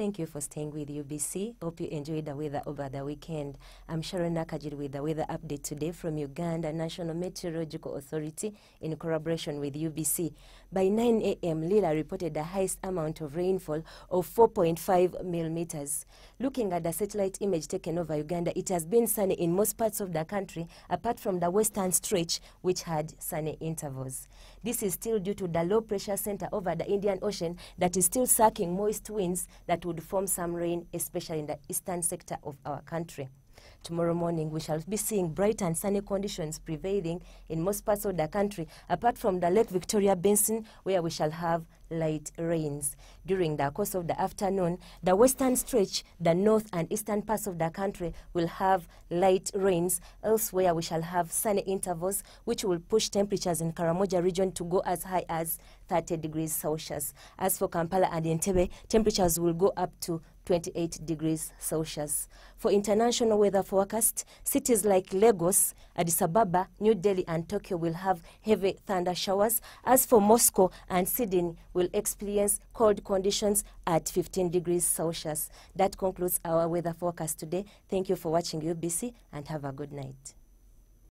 Thank you for staying with UBC. Hope you enjoyed the weather over the weekend. I'm Sharon Nakajiri with the weather update today from Uganda National Meteorological Authority in collaboration with UBC. By 9 a.m., Lira reported the highest amount of rainfall of 4.5 millimeters. Looking at the satellite image taken over Uganda, it has been sunny in most parts of the country, apart from the western stretch, which had sunny intervals. This is still due to the low pressure center over the Indian Ocean that is still sucking moist winds that would form some rain, especially in the eastern sector of our country. Tomorrow morning, we shall be seeing bright and sunny conditions prevailing in most parts of the country, apart from the Lake Victoria Basin, where we shall have light rains. During the course of the afternoon, the western stretch, the north and eastern parts of the country will have light rains. Elsewhere, we shall have sunny intervals, which will push temperatures in Karamoja region to go as high as 30 degrees Celsius. As for Kampala and Entebbe, temperatures will go up to 28 degrees Celsius. For international weather forecast, cities like Lagos, Addis Ababa, New Delhi and Tokyo will have heavy thunder showers. As for Moscow and Sydney will experience cold conditions at 15 degrees Celsius. That concludes our weather forecast today. Thank you for watching UBC and have a good night.